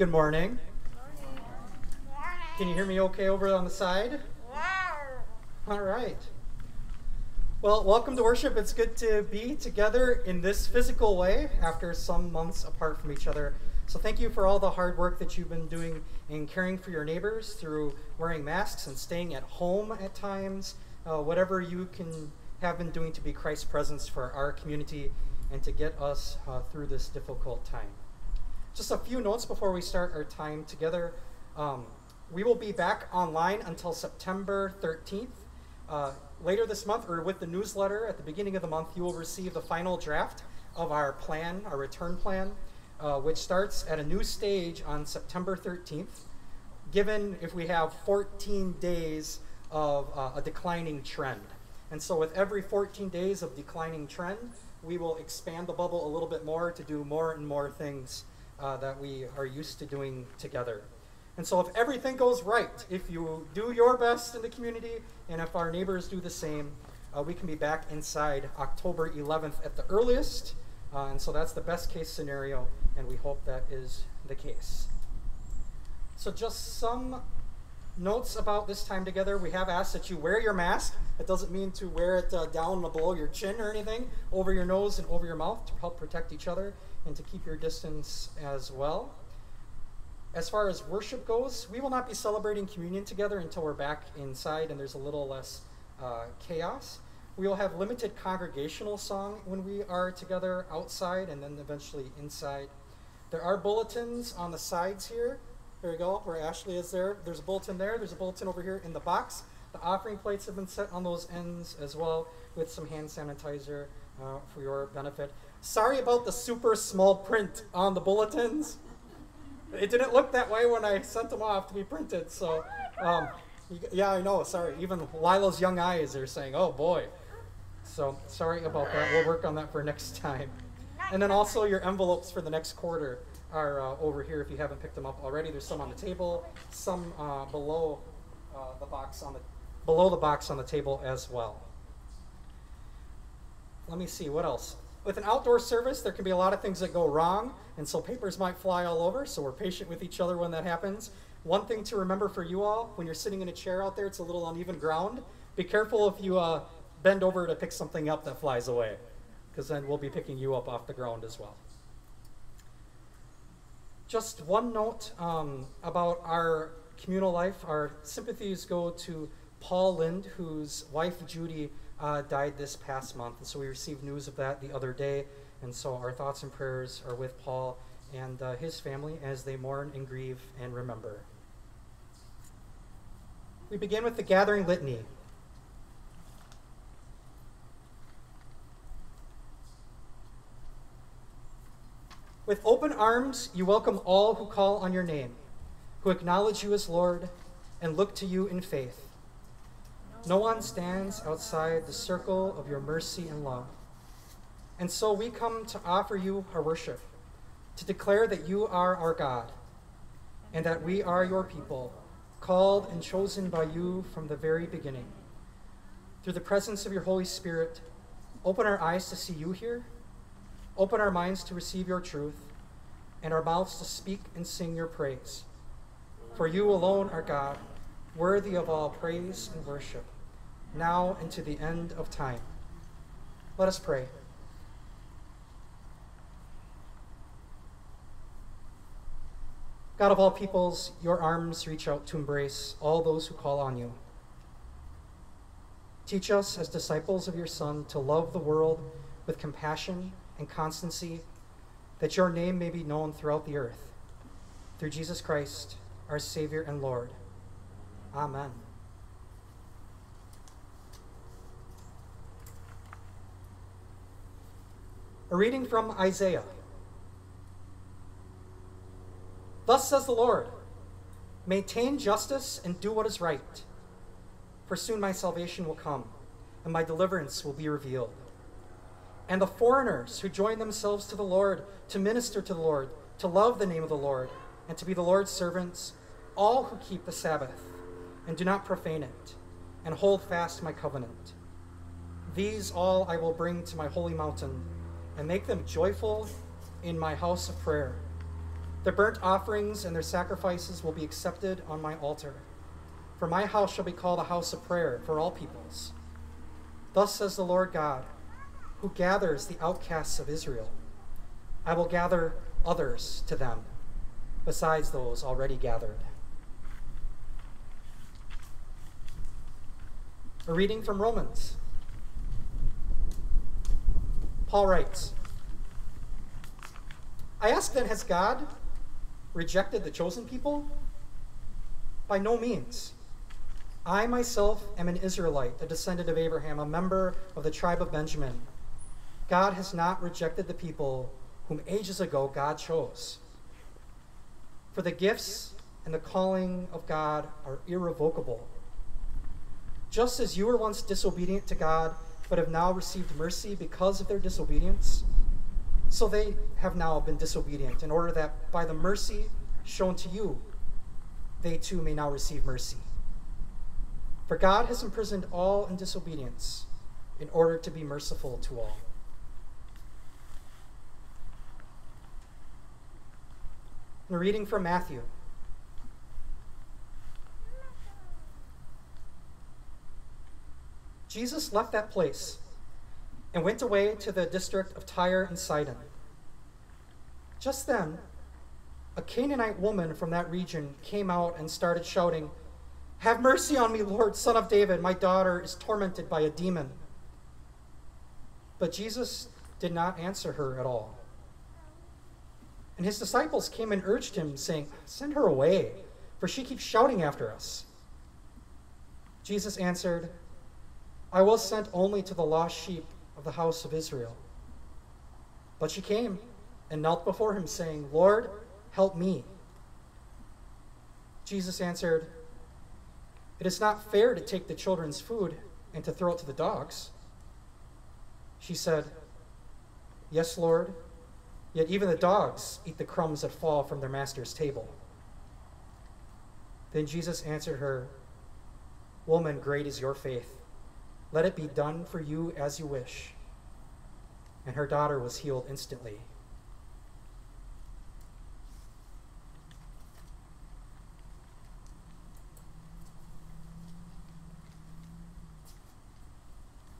Good morning. Can you hear me okay over on the side? All right. Well, welcome to worship. It's good to be together in this physical way after some months apart from each other. So, thank you for all the hard work that you've been doing in caring for your neighbors through wearing masks and staying at home at times. Uh, whatever you can have been doing to be Christ's presence for our community and to get us uh, through this difficult time. Just a few notes before we start our time together. Um, we will be back online until September 13th. Uh, later this month, or with the newsletter at the beginning of the month, you will receive the final draft of our plan, our return plan, uh, which starts at a new stage on September 13th, given if we have 14 days of uh, a declining trend. And so, with every 14 days of declining trend, we will expand the bubble a little bit more to do more and more things uh, that we are used to doing together. And so, if everything goes right, if you do your best in the community, and if our neighbors do the same, uh, we can be back inside October 11th at the earliest. Uh, and so, that's the best case scenario, and we hope that is the case. So, just some notes about this time together. We have asked that you wear your mask. It doesn't mean to wear it uh, down below your chin or anything, over your nose and over your mouth to help protect each other and to keep your distance as well. As far as worship goes, we will not be celebrating communion together until we're back inside and there's a little less uh, chaos. We will have limited congregational song when we are together outside and then eventually inside. There are bulletins on the sides here there you go, where Ashley is there. There's a bulletin there. There's a bulletin over here in the box. The offering plates have been set on those ends as well with some hand sanitizer uh, for your benefit. Sorry about the super small print on the bulletins. It didn't look that way when I sent them off to be printed. So, um, yeah, I know. Sorry. Even Lila's young eyes are saying, oh boy. So, sorry about that. We'll work on that for next time. And then also your envelopes for the next quarter are uh, over here if you haven't picked them up already. There's some on the table, some uh, below uh, the box on the below the box on the table as well. Let me see what else. With an outdoor service, there can be a lot of things that go wrong, and so papers might fly all over. So we're patient with each other when that happens. One thing to remember for you all: when you're sitting in a chair out there, it's a little uneven ground. Be careful if you uh, bend over to pick something up that flies away, because then we'll be picking you up off the ground as well. Just one note um, about our communal life. Our sympathies go to Paul Lind, whose wife Judy uh, died this past month. And so we received news of that the other day. And so our thoughts and prayers are with Paul and uh, his family as they mourn and grieve and remember. We begin with the gathering litany. With open arms, you welcome all who call on your name, who acknowledge you as Lord and look to you in faith. No one stands outside the circle of your mercy and love. And so we come to offer you our worship, to declare that you are our God, and that we are your people, called and chosen by you from the very beginning. Through the presence of your Holy Spirit, open our eyes to see you here Open our minds to receive your truth and our mouths to speak and sing your praise. For you alone are God, worthy of all praise and worship, now and to the end of time. Let us pray. God of all peoples, your arms reach out to embrace all those who call on you. Teach us as disciples of your Son to love the world with compassion and constancy, that your name may be known throughout the earth. Through Jesus Christ, our Savior and Lord. Amen. A reading from Isaiah. Thus says the Lord Maintain justice and do what is right, for soon my salvation will come, and my deliverance will be revealed and the foreigners who join themselves to the Lord, to minister to the Lord, to love the name of the Lord, and to be the Lord's servants, all who keep the Sabbath and do not profane it, and hold fast my covenant. These all I will bring to my holy mountain, and make them joyful in my house of prayer. Their burnt offerings and their sacrifices will be accepted on my altar. For my house shall be called a house of prayer for all peoples. Thus says the Lord God, who gathers the outcasts of Israel. I will gather others to them, besides those already gathered. A reading from Romans. Paul writes I ask then, has God rejected the chosen people? By no means. I myself am an Israelite, a descendant of Abraham, a member of the tribe of Benjamin. God has not rejected the people whom ages ago God chose. For the gifts and the calling of God are irrevocable. Just as you were once disobedient to God, but have now received mercy because of their disobedience, so they have now been disobedient, in order that by the mercy shown to you, they too may now receive mercy. For God has imprisoned all in disobedience in order to be merciful to all. A reading from Matthew. Jesus left that place and went away to the district of Tyre and Sidon. Just then, a Canaanite woman from that region came out and started shouting, Have mercy on me, Lord, son of David. My daughter is tormented by a demon. But Jesus did not answer her at all. And his disciples came and urged him, saying, Send her away, for she keeps shouting after us. Jesus answered, I was sent only to the lost sheep of the house of Israel. But she came and knelt before him, saying, Lord, help me. Jesus answered, It is not fair to take the children's food and to throw it to the dogs. She said, Yes, Lord, yet even the dogs eat the crumbs that fall from their master's table. Then Jesus answered her, Woman, great is your faith. Let it be done for you as you wish. And her daughter was healed instantly.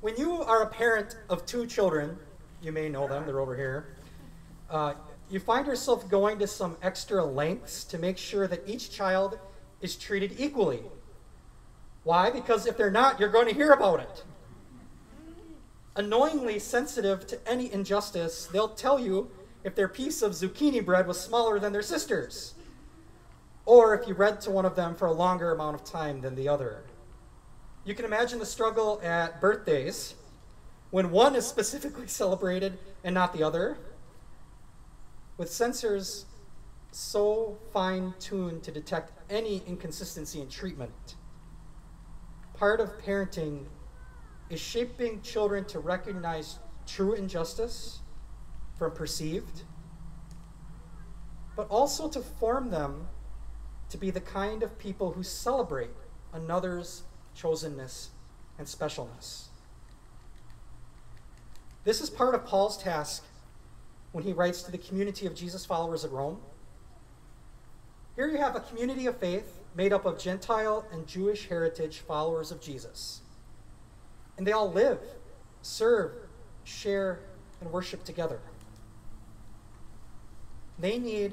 When you are a parent of two children, you may know them, they're over here, uh, you find yourself going to some extra lengths to make sure that each child is treated equally why? Because if they're not, you're going to hear about it. Annoyingly sensitive to any injustice, they'll tell you if their piece of zucchini bread was smaller than their sister's, or if you read to one of them for a longer amount of time than the other. You can imagine the struggle at birthdays when one is specifically celebrated and not the other, with sensors so fine tuned to detect any inconsistency in treatment part of parenting is shaping children to recognize true injustice from perceived, but also to form them to be the kind of people who celebrate another's chosenness and specialness. This is part of Paul's task when he writes to the community of Jesus followers at Rome. Here you have a community of faith made up of Gentile and Jewish heritage followers of Jesus. And they all live, serve, share, and worship together. They need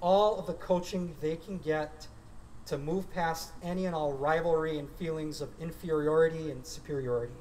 all of the coaching they can get to move past any and all rivalry and feelings of inferiority and superiority.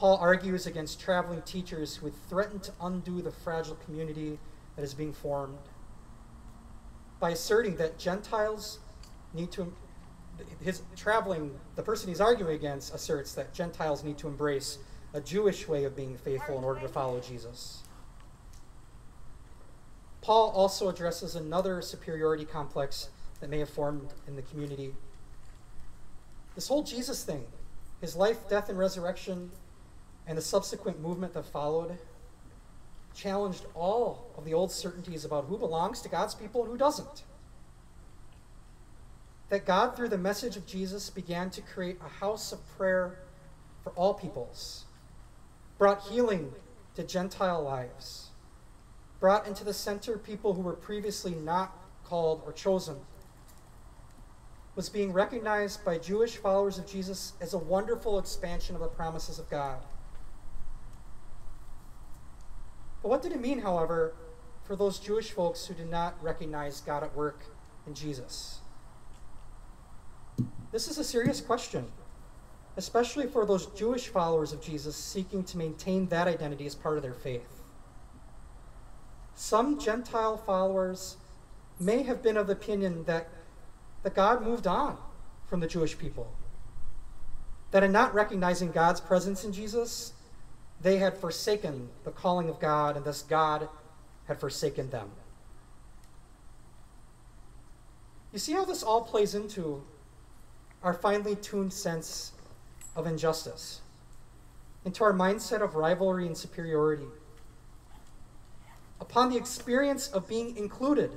Paul argues against traveling teachers who threaten to undo the fragile community that is being formed by asserting that Gentiles need to, his traveling, the person he's arguing against asserts that Gentiles need to embrace a Jewish way of being faithful in order to follow Jesus. Paul also addresses another superiority complex that may have formed in the community. This whole Jesus thing, his life, death, and resurrection, and the subsequent movement that followed, challenged all of the old certainties about who belongs to God's people and who doesn't. That God, through the message of Jesus, began to create a house of prayer for all peoples, brought healing to Gentile lives, brought into the center people who were previously not called or chosen, was being recognized by Jewish followers of Jesus as a wonderful expansion of the promises of God. But what did it mean, however, for those Jewish folks who did not recognize God at work in Jesus? This is a serious question, especially for those Jewish followers of Jesus seeking to maintain that identity as part of their faith. Some Gentile followers may have been of the opinion that, that God moved on from the Jewish people. That in not recognizing God's presence in Jesus, they had forsaken the calling of God, and thus God had forsaken them. You see how this all plays into our finely tuned sense of injustice, into our mindset of rivalry and superiority. Upon the experience of being included,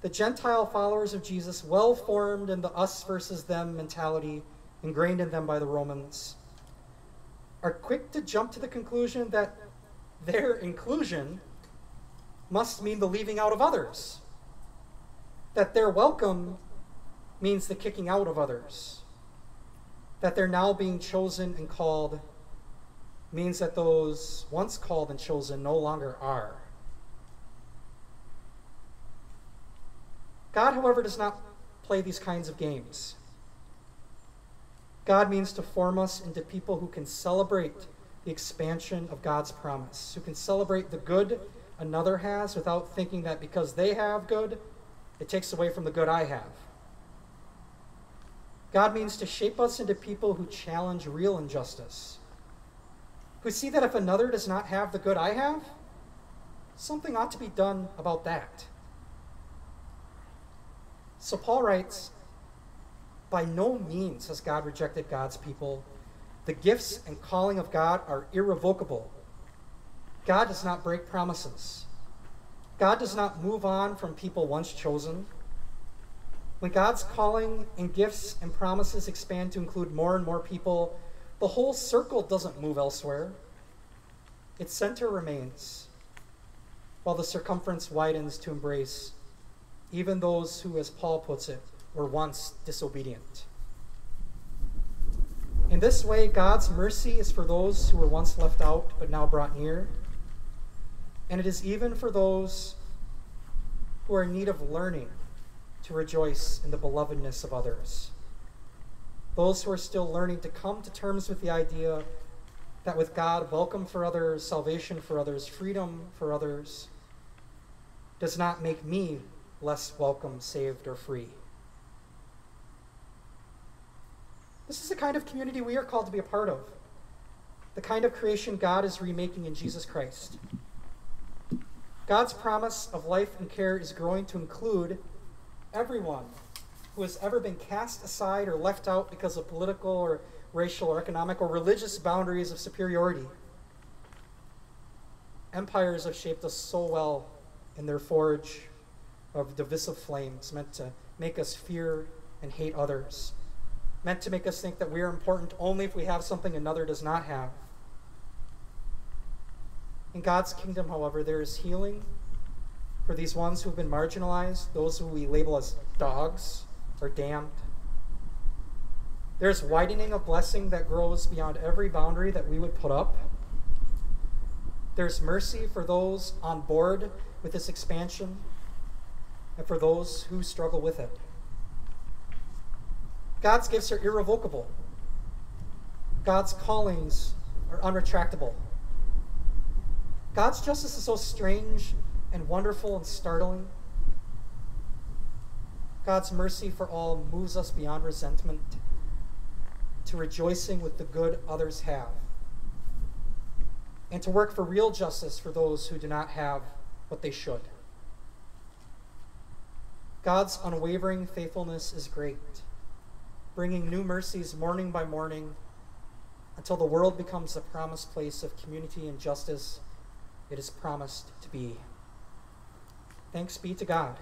the Gentile followers of Jesus, well formed in the us versus them mentality ingrained in them by the Romans, are quick to jump to the conclusion that their inclusion must mean the leaving out of others, that their welcome means the kicking out of others, that they're now being chosen and called means that those once called and chosen no longer are. God, however, does not play these kinds of games. God means to form us into people who can celebrate the expansion of God's promise, who can celebrate the good another has without thinking that because they have good, it takes away from the good I have. God means to shape us into people who challenge real injustice, who see that if another does not have the good I have, something ought to be done about that. So Paul writes, by no means has God rejected God's people. The gifts and calling of God are irrevocable. God does not break promises. God does not move on from people once chosen. When God's calling and gifts and promises expand to include more and more people, the whole circle doesn't move elsewhere. Its center remains, while the circumference widens to embrace even those who, as Paul puts it, were once disobedient. In this way, God's mercy is for those who were once left out but now brought near. And it is even for those who are in need of learning to rejoice in the belovedness of others. Those who are still learning to come to terms with the idea that with God, welcome for others, salvation for others, freedom for others, does not make me less welcome, saved, or free. This is the kind of community we are called to be a part of, the kind of creation God is remaking in Jesus Christ. God's promise of life and care is growing to include everyone who has ever been cast aside or left out because of political or racial or economic or religious boundaries of superiority. Empires have shaped us so well in their forge of divisive flames, meant to make us fear and hate others meant to make us think that we are important only if we have something another does not have. In God's kingdom, however, there is healing for these ones who have been marginalized, those who we label as dogs or damned. There's widening of blessing that grows beyond every boundary that we would put up. There's mercy for those on board with this expansion and for those who struggle with it. God's gifts are irrevocable. God's callings are unretractable. God's justice is so strange and wonderful and startling. God's mercy for all moves us beyond resentment to rejoicing with the good others have, and to work for real justice for those who do not have what they should. God's unwavering faithfulness is great bringing new mercies morning by morning until the world becomes the promised place of community and justice it is promised to be. Thanks be to God.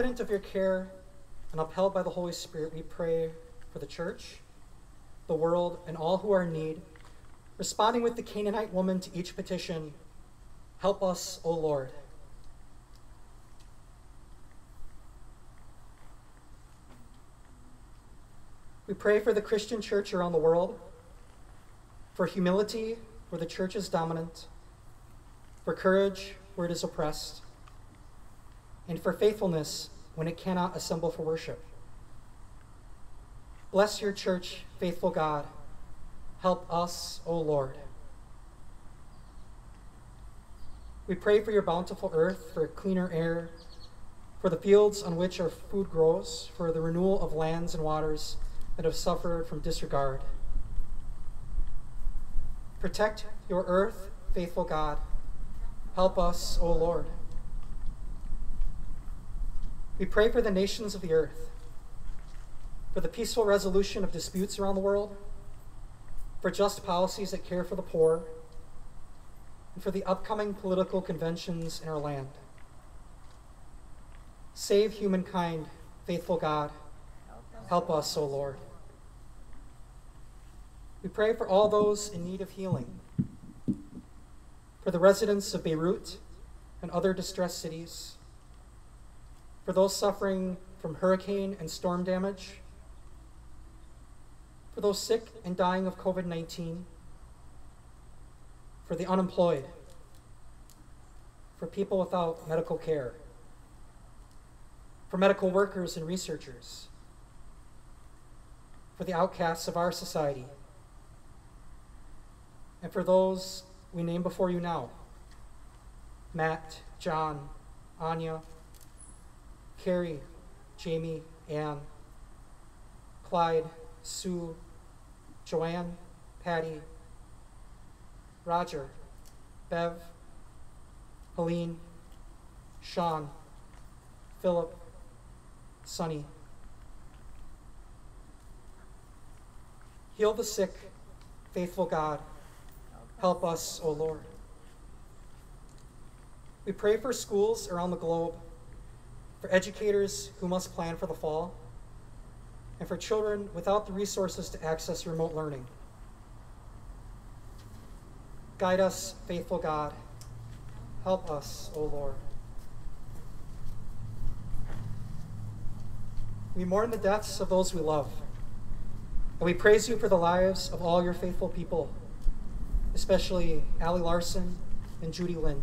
Confident of your care and upheld by the Holy Spirit, we pray for the church, the world, and all who are in need, responding with the Canaanite woman to each petition Help us, O Lord. We pray for the Christian church around the world, for humility where the church is dominant, for courage where it is oppressed and for faithfulness when it cannot assemble for worship. Bless your church, faithful God. Help us, O Lord. We pray for your bountiful earth, for cleaner air, for the fields on which our food grows, for the renewal of lands and waters that have suffered from disregard. Protect your earth, faithful God. Help us, O Lord. We pray for the nations of the earth, for the peaceful resolution of disputes around the world, for just policies that care for the poor, and for the upcoming political conventions in our land. Save humankind, faithful God. Help us, O Lord. We pray for all those in need of healing, for the residents of Beirut and other distressed cities for those suffering from hurricane and storm damage, for those sick and dying of COVID 19, for the unemployed, for people without medical care, for medical workers and researchers, for the outcasts of our society, and for those we name before you now Matt, John, Anya, Carrie, Jamie, Ann, Clyde, Sue, Joanne, Patty, Roger, Bev, Helene, Sean, Philip, Sonny. Heal the sick, faithful God. Help us, O Lord. We pray for schools around the globe for educators who must plan for the fall, and for children without the resources to access remote learning. Guide us, faithful God. Help us, O Lord. We mourn the deaths of those we love. And we praise you for the lives of all your faithful people, especially Allie Larson and Judy Lind.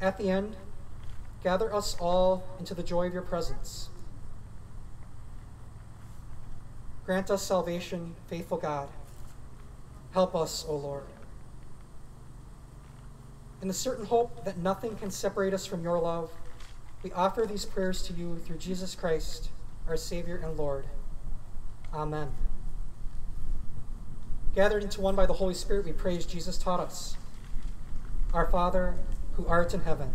At the end, gather us all into the joy of your presence. Grant us salvation, faithful God. Help us, O Lord. In the certain hope that nothing can separate us from your love, we offer these prayers to you through Jesus Christ, our Savior and Lord. Amen. Gathered into one by the Holy Spirit, we praise Jesus taught us. Our Father, who art in heaven,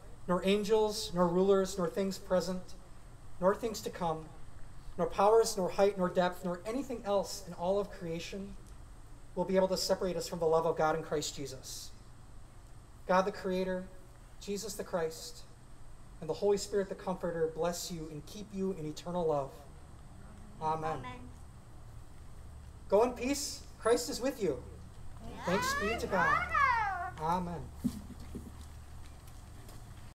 nor angels, nor rulers, nor things present, nor things to come, nor powers, nor height, nor depth, nor anything else in all of creation will be able to separate us from the love of God in Christ Jesus. God the Creator, Jesus the Christ, and the Holy Spirit the Comforter bless you and keep you in eternal love. Amen. Amen. Go in peace. Christ is with you. Thanks be to God. Amen.